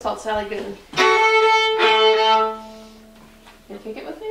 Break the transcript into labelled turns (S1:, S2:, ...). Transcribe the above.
S1: called Sally Goon. You kick it with me?